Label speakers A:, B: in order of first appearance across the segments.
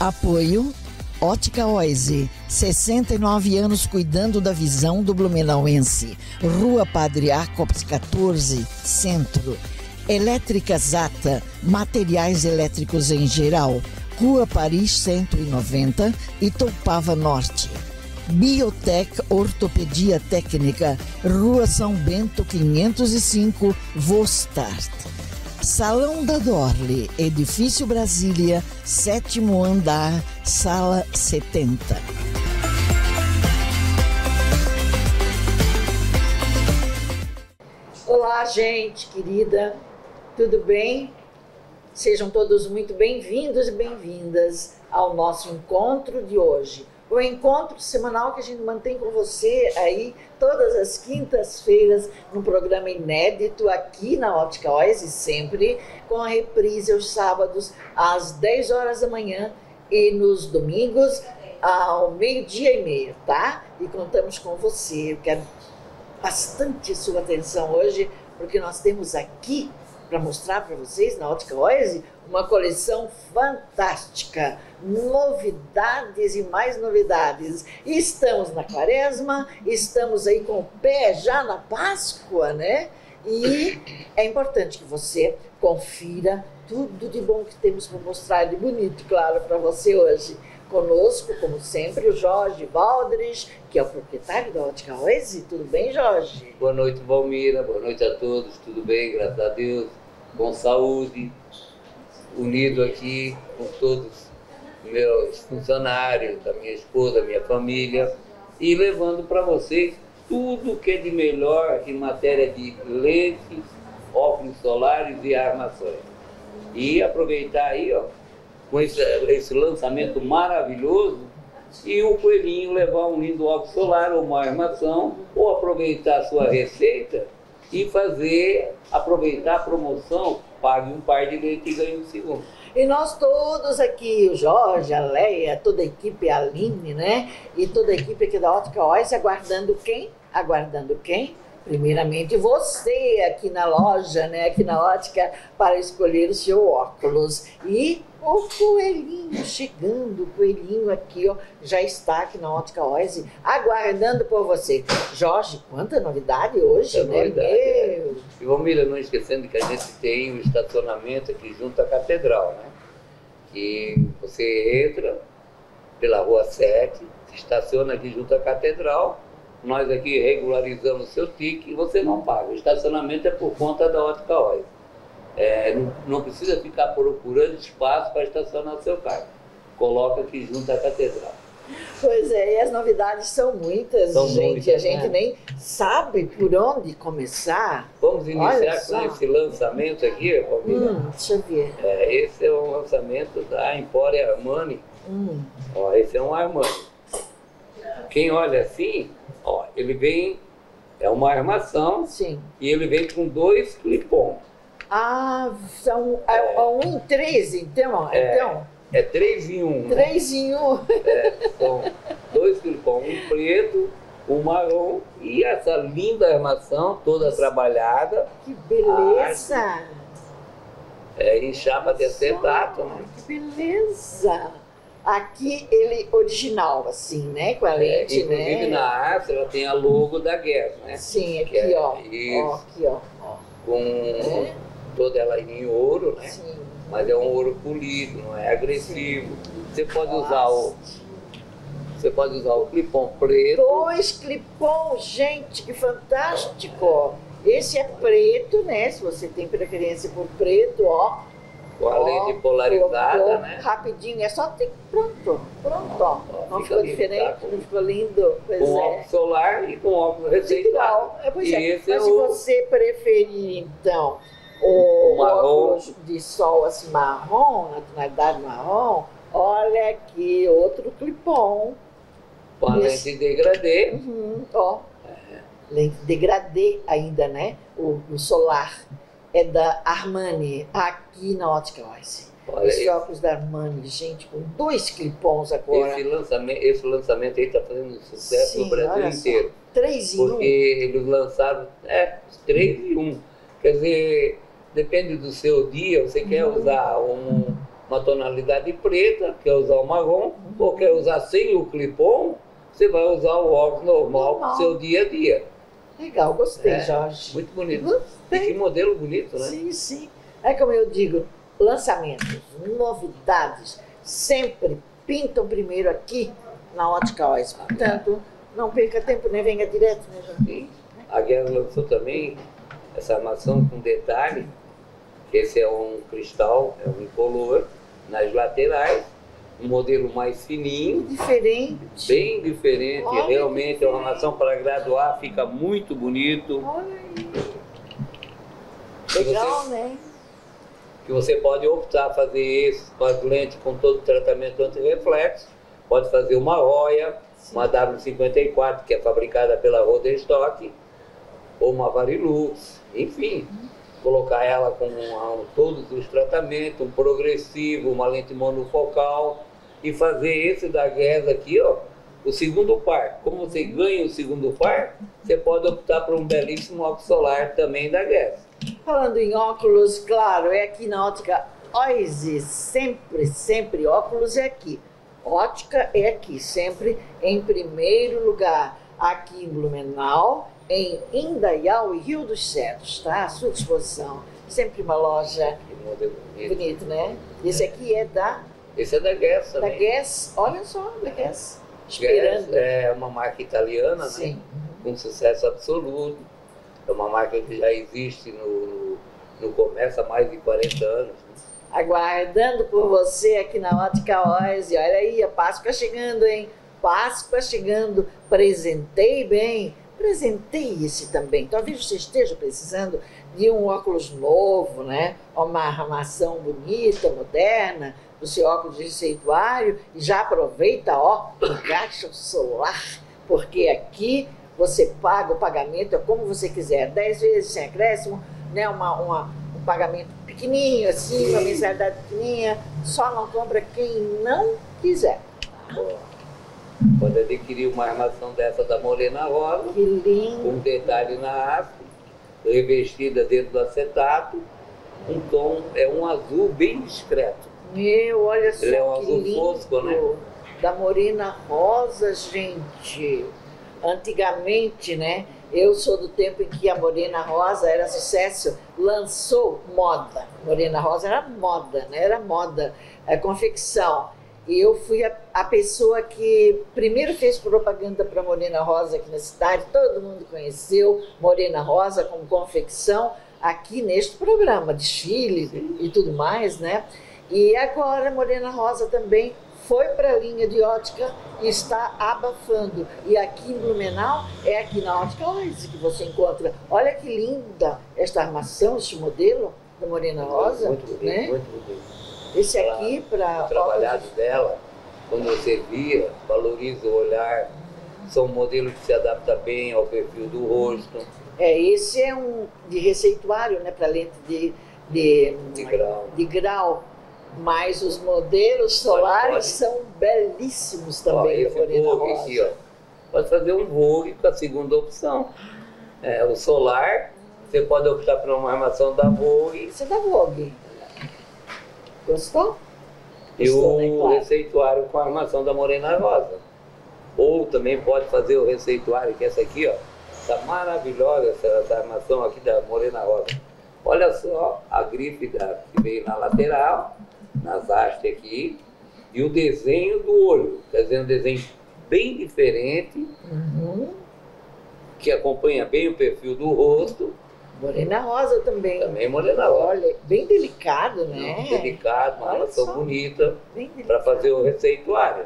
A: Apoio Ótica Oise, 69 anos cuidando da visão do Blumenauense. Rua Padre Jacobs 14, Centro. Elétrica Zata, materiais elétricos em geral. Rua Paris 190, Itopava Norte. Biotech Ortopedia Técnica, Rua São Bento 505, Vostart. Salão da Dorle, Edifício Brasília, sétimo andar, sala 70.
B: Olá, gente querida, tudo bem? Sejam todos muito bem-vindos e bem-vindas ao nosso encontro de hoje o encontro semanal que a gente mantém com você aí todas as quintas-feiras num programa inédito aqui na Ótica Oise, sempre com a reprise aos sábados às 10 horas da manhã e nos domingos ao meio-dia e meio, tá? E contamos com você. Eu quero bastante sua atenção hoje, porque nós temos aqui para mostrar para vocês na Ótica Oise uma coleção fantástica, novidades e mais novidades. Estamos na quaresma, estamos aí com o pé já na Páscoa, né? E é importante que você confira tudo de bom que temos para mostrar de bonito, claro, para você hoje. Conosco, como sempre, o Jorge Valdres, que é o proprietário da Ótica Oise. Tudo bem, Jorge?
C: Boa noite, Valmira. Boa noite a todos. Tudo bem, graças a Deus. Com saúde, unido aqui com todos meus funcionários, da minha esposa, minha família, e levando para vocês tudo que é de melhor em matéria de lentes, óculos solares e armações. E aproveitar aí, ó, com esse, esse lançamento maravilhoso, e o coelhinho levar um lindo óculos solar ou uma armação, ou aproveitar a sua receita e fazer, aproveitar a promoção pague um par de leite e ganhe um segundo.
B: E nós todos aqui, o Jorge, a Leia, toda a equipe, a Aline, né? E toda a equipe aqui da Ótica Ois, aguardando quem? Aguardando quem? Primeiramente você aqui na loja, né? Aqui na ótica, para escolher o seu óculos. E o coelhinho chegando, o coelhinho aqui, ó, já está aqui na Ótica Oise, aguardando por você. Jorge, quanta novidade hoje,
C: né? Novidade, é. Meu. É. E Vomira, não esquecendo que a gente tem o estacionamento aqui junto à catedral, né? Que você entra pela rua 7, estaciona aqui junto à catedral, nós aqui regularizamos o seu TIC e você não paga. O estacionamento é por conta da Ótica. É, não, não, precisa ficar procurando espaço para estacionar o seu carro. Coloca aqui junto à catedral.
B: Pois é, e as novidades são muitas, são gente. Muitas, a gente né? nem sabe por onde começar.
C: Vamos iniciar com esse lançamento aqui,
B: Palmira. Hum, deixa eu ver.
C: É, esse é um lançamento da Emporia Armani. Hum. Ó, esse é um Armani. Quem olha assim, ó, ele vem, é uma armação.
B: Sim.
C: E ele vem com dois clipons.
B: Ah, são é, é um em três, então?
C: É,
B: então.
C: é três em um.
B: Né? Três né? em um.
C: É, são dois clipons, um preto, um marrom e essa linda armação toda trabalhada.
B: Que beleza!
C: é, em chapa de acetato, né?
B: Que beleza! Aqui ele original, assim, né? Com a é, lente,
C: inclusive
B: né?
C: na arte ela tem a logo da guerra, né?
B: Sim, aqui, é, ó. Isso. ó. Aqui, ó.
C: Com é? toda ela em ouro, né? Sim. Mas é um ouro polido, não é agressivo. Sim. Você pode Nossa. usar o. Você pode usar o clipom preto.
B: Dois clipons, gente, que fantástico! Esse é preto, né? Se você tem preferência por preto, ó
C: com a lente polarizada, né?
B: Rapidinho, é só ter pronto, pronto, ó. não ficou lindo, diferente, tá? não ficou lindo.
C: Pois com é. óculos solar e com óculos receituado.
B: É, pois é. Mas é se o... você preferir, então, o, o marrom. óculos de sol assim, marrom, na tonalidade marrom, olha aqui, outro clipom.
C: Com a lente degradê.
B: Uhum, ó. É. Lente degradê ainda, né? O, o solar é da Armani, aqui na Ótica Oise. Esse óculos da Armani, gente, com dois clipons agora.
C: Esse lançamento, esse lançamento aí está fazendo sucesso Sim, no Brasil inteiro.
B: Três em
C: porque um. Porque eles lançaram, é, três em um. Quer dizer, depende do seu dia, você uhum. quer usar um, uma tonalidade preta, quer usar o marrom, ou quer usar sem o clipon, você vai usar o óculos normal
B: Normal.
C: pro seu dia a dia.
B: Legal, gostei,
C: É,
B: Jorge.
C: Muito bonito. E
B: Gostei.
C: que modelo bonito, né?
B: Sim, sim. É como eu digo, lançamentos, novidades, sempre pintam primeiro aqui na Ótica Ois. Portanto, não perca tempo, nem venha direto, né, Jorge?
C: Sim. A Guerra lançou também essa armação com detalhe. Esse é um cristal, é um incolor nas laterais, um modelo mais fininho,
B: Diferente.
C: bem diferente.
B: Olha
C: Realmente é uma armação para graduar, fica muito bonito.
B: Olha aí. Legal,
C: você-
B: né?
C: que você pode optar fazer esse com as lentes com todo o tratamento antirreflexo, pode fazer uma Roya, uma W54, que é fabricada pela Rodenstock, ou uma Varilux, enfim, colocar ela com uma- todos os tratamentos, um progressivo, uma lente monofocal, e fazer esse da Guess aqui, ó, o segundo par. Como você ganha o segundo par, você pode optar por um belíssimo óculos solar também da Guess.
B: Falando em óculos, claro, é aqui na ótica Oise, sempre, sempre óculos é aqui. Ótica é aqui, sempre em primeiro lugar, aqui em Blumenau, em Indaial e Rio dos Cedros, tá? À sua disposição. Sempre uma loja bonita, né? Esse aqui é da,
C: Esse é da Guess
B: da
C: também.
B: Guess, olha só, da Guess.
C: Guess é uma marca italiana, né?
B: Sim.
C: com sucesso absoluto. É uma marca que já existe no, no, no comércio há mais de 40 anos. né?
B: aguardando por você aqui na Ótica Oise. Olha aí, a Páscoa chegando, hein? Páscoa chegando. Presentei bem. Presentei esse também. Talvez você esteja precisando de um óculos novo, né? Uma armação bonita, moderna, do seu óculos de receituário. E já aproveita, ó, o caixa solar, porque aqui você paga o pagamento é como você quiser, 10 vezes sem acréscimo, né? Uma, uma, um pagamento pequenininho, assim, uma mensalidade pequenininha, só não compra quem não quiser.
C: Pode adquirir uma armação dessa da Morena Rosa,
B: Que lindo!
C: com um detalhe na haste, revestida dentro do acetato. Um tom, é um azul bem discreto.
B: Meu, olha só
C: Ele é um azul
B: lindo.
C: fosco, né?
B: Da Morena Rosa, gente. Antigamente, né? Eu sou do tempo em que a Morena Rosa era sucesso, lançou moda. Morena Rosa era moda, né? Era moda, é, confecção. E eu fui a, a pessoa que primeiro fez propaganda para Morena Rosa aqui na cidade. Todo mundo conheceu Morena Rosa como confecção aqui neste programa, desfile e tudo mais, né? E agora Morena Rosa também foi para a linha de ótica e está abafando. E aqui em Blumenau, é aqui na Ótica Oise que você encontra. Olha que linda esta armação, este modelo da Morena Rosa.
C: Muito bonito,
B: né?
C: muito bonito.
B: Esse
C: Ela-
B: aqui
C: O
B: para
C: trabalhado dela, quando você via, valoriza o olhar. São modelos que se adaptam bem ao perfil do rosto,
B: É, esse é um de receituário, né, para lente de, de,
C: de grau.
B: de grau. Mas os modelos solares
C: pode.
B: são belíssimos
C: Ó,
B: também da
C: esse
B: Morena
C: Vogue
B: Rosa.
C: aqui, ó. Pode fazer um Vogue com a segunda opção. É, o solar, você pode optar por uma armação da Vogue
B: Você dá Vogue. Gostou?
C: e o
B: né? Claro.
C: receituário com a armação da Morena Rosa. Ou também pode fazer o receituário, que é essa aqui, ó. Tá maravilhosa essa, essa armação aqui da Morena Rosa. Olha só a grife da, que veio na lateral, nas hastes aqui, e o desenho do olho. Quer dizer, um desenho bem diferente,
B: Uhum.
C: que acompanha bem o perfil do rosto,
B: Morena Rosa também.
C: também Morena Rosa.
B: Olha, bem delicado, né?
C: Delicado, uma
B: só.
C: bonita,
B: Bem
C: para fazer o receituário.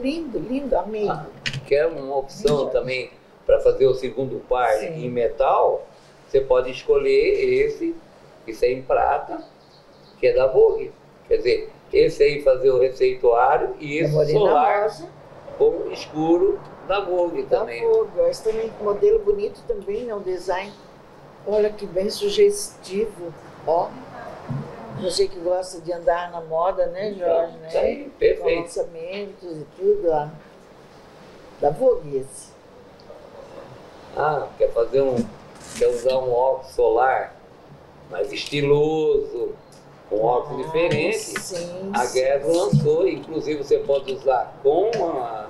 B: Lindo, lindo, amei.
C: Ah, Quer uma opção também para fazer o segundo par
B: Sim.
C: em metal? Você pode escolher esse, isso é em prata, que é da Vogue. Quer dizer, esse aí fazer o receituário e esse solar
B: Rosa,
C: com escuro da Vogue
B: da
C: também.
B: Vogue. Esse também, modelo bonito também, né? O design. Olha que bem sugestivo. Ó. Você que gosta de andar na moda, né, Jorge? Né?
C: aí,
B: Com
C: perfeito.
B: lançamentos e tudo, ó. Da Vogue esse.
C: Ah, quer fazer um. Quer usar um óculos solar mais estiloso, um óculos diferente.
B: Sim,
C: A
B: sim,
C: Guess lançou, inclusive você pode usar com a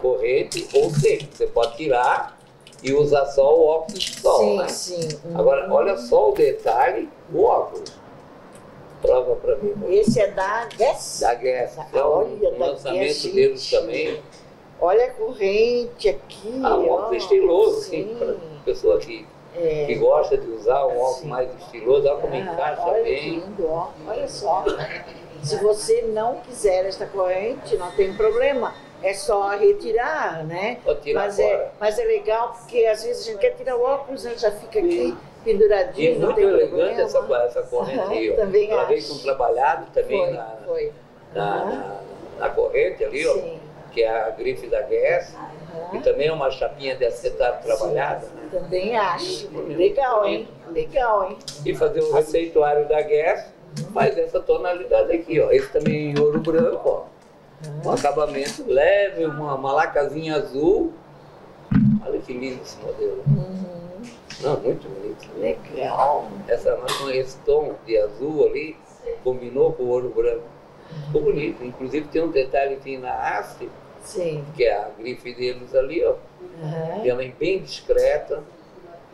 C: corrente ou sem. Você pode tirar e usar só o óculos de sol.
B: Sim,
C: né?
B: sim. Uhum.
C: Agora, olha só o detalhe do óculos. Prova para mim.
B: Esse é da Guess?
C: Da Guess.
B: Da-
C: É um,
B: olha,
C: um
B: da
C: lançamento
B: Guess,
C: deles
B: gente.
C: também.
B: Olha a corrente aqui.
C: Ah, um
B: ó.
C: óculos estiloso,
B: Sim.
C: assim, para pessoa que,
B: É.
C: que gosta de usar um óculos mais estiloso, olha como
B: Ah,
C: encaixa
B: olha
C: bem.
B: lindo, ó. Olha só. Se você não quiser esta corrente, não tem problema. É só retirar, né? Mas,
C: fora.
B: é, mas é legal porque às vezes a gente quer tirar o óculos, né? já fica aqui penduradinho,
C: E
B: não
C: muito elegante
B: problema.
C: essa, essa corrente aí, ó.
B: Também
C: Ela veio
B: acho.
C: com trabalhado também
B: Foi,
C: na,
B: foi.
C: na,
B: Aham.
C: na, na corrente ali, ó, que é a grife da Guess, E também é uma chapinha de acetato trabalhada?
B: Também acho. Legal, hein? Legal, hein?
C: E fazer o receituário da Guess, faz essa tonalidade aqui, ó. Esse também em ouro branco, ó. Um acabamento leve, uma, uma lacazinha azul. Olha que lindo esse modelo.
B: Uhum.
C: Não, muito bonito.
B: Legal.
C: Essa, esse tom de azul ali combinou com o ouro branco. Ficou bonito. Inclusive tem um detalhezinho na haste,
B: Sim.
C: que é a grife deles ali, ó. E ela é bem discreta.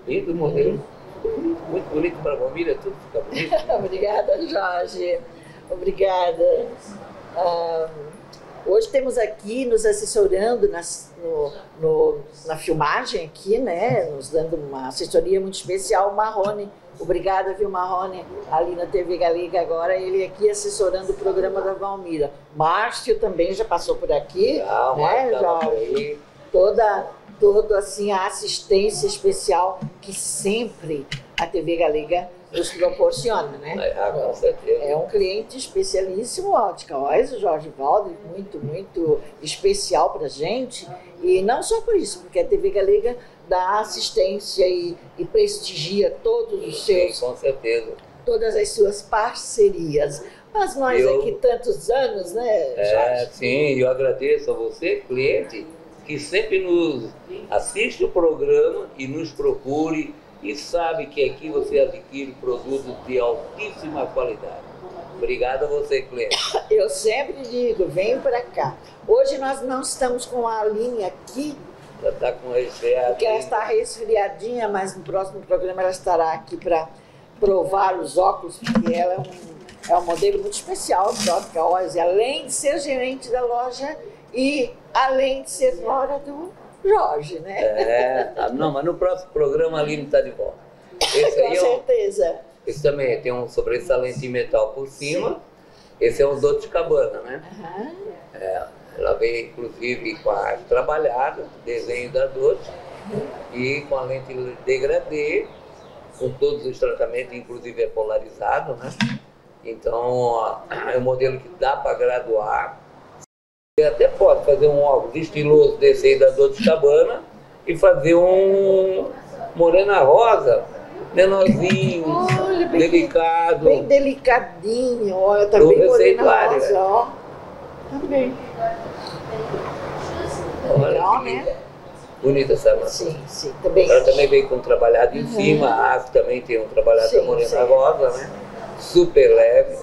C: Lindo modelo. Bonito, muito bonito para a família, tudo fica bonito.
B: Obrigada, Jorge. Obrigada. Ah, hoje temos aqui nos assessorando nas- no- no- na filmagem aqui, né? Nos dando uma assessoria muito especial, o Marrone. Obrigada, viu, Marrone? Ali na TV Galega agora, ele aqui assessorando o programa da Valmira. Márcio também já passou por aqui,
C: Ah,
B: né, Jorge? toda, toda assim, a assistência especial que sempre a TV Galega nos proporciona, né?
C: Ah, com certeza.
B: É um cliente especialíssimo, Ótica Ois, o Jorge Valdo, muito, muito especial para gente. E não só por isso, porque a TV Galega dá assistência e, e prestigia todos os
C: Sim,
B: seus,
C: com certeza.
B: todas as suas parcerias. Mas nós
C: Eu-
B: aqui tantos anos, né,
C: É,
B: Jorge?
C: sim, eu agradeço a você, cliente, que sempre nos assiste o programa e nos procure e sabe que aqui você adquire produtos de altíssima qualidade. Obrigado a você, cliente.
B: Eu sempre digo, vem para cá. Hoje nós não estamos com a Aline aqui,
C: Já está com resfriado.
B: porque ela está resfriadinha, mas no próximo programa ela estará aqui para provar os óculos, porque ela é um, é um modelo muito especial de ótica Oise, além de ser gerente da loja e além de ser nora do Jorge, né?
C: É, tá, não, mas no próximo programa a Aline está de volta. Esse
B: Com
C: é um,
B: certeza.
C: esse também tem um sobressalente em metal por cima. Esse é um Dolce Cabana, né?
B: Aham.
C: É, ela veio inclusive com a arte trabalhada, desenho da Dolce, e com a lente degradê, com todos os tratamentos, inclusive é polarizado, né? Então é um modelo que dá para graduar. Você até pode fazer um óculos estiloso desse aí da Dolce Cabana e fazer um morena rosa, menorzinho,
B: Olha, bem-
C: delicado.
B: Bem delicadinho, olha, tá
C: Do
B: bem morena rosa,
C: é.
B: ó. Também.
C: Olha Que
B: né?
C: Bonita essa maçã.
B: Sim, sim, também.
C: Ela também veio com um trabalhado em cima, a haste também tem um trabalhado
B: Sim,
C: da morena rosa, né? Super leve,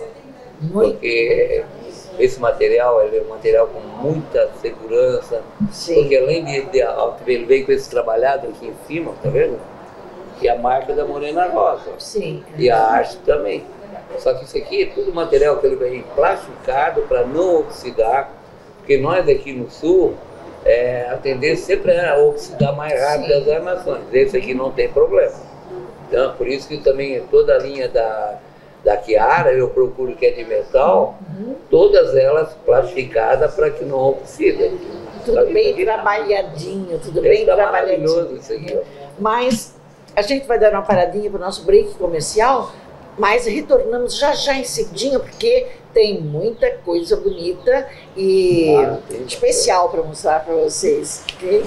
B: Muito.
C: porque esse material ele é um material com muita segurança,
B: Sim.
C: porque além de, de ele veio com esse trabalhado aqui em cima, tá vendo? E a marca da morena rosa.
B: Sim.
C: E a haste também. Só que isso aqui é tudo material que ele vem plastificado para não oxidar, porque nós aqui no sul, é, a tendência sempre é oxidar mais rápido as armações. Esse aqui não tem problema. Então, por isso que também toda a linha da, da Chiara, eu procuro que é de metal,
B: Uhum.
C: todas elas plastificadas para que não oxida.
B: Tudo bem trabalhadinho, tudo
C: Esse
B: bem
C: tá
B: trabalhadinho.
C: maravilhoso isso aqui, ó.
B: Mas a gente vai dar uma paradinha para o nosso break comercial, mas retornamos já já em seguidinho, porque tem muita coisa bonita e
C: tem.
B: especial para mostrar para vocês, ok?